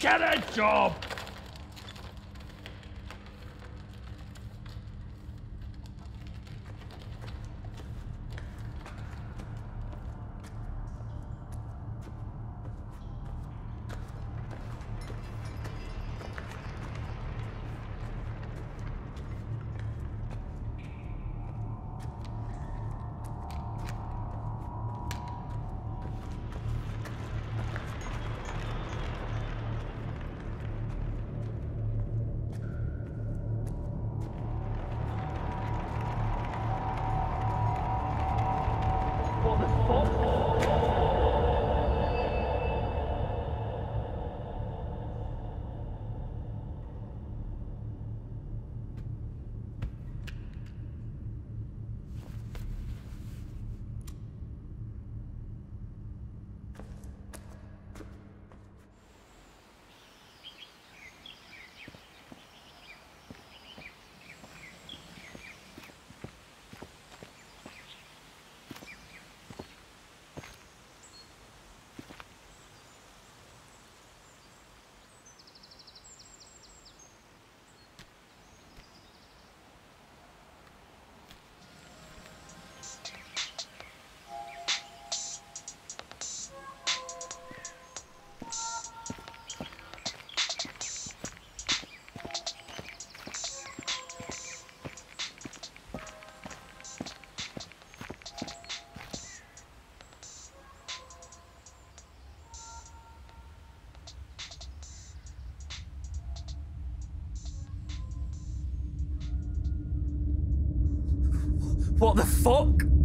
Get a job! What the fuck?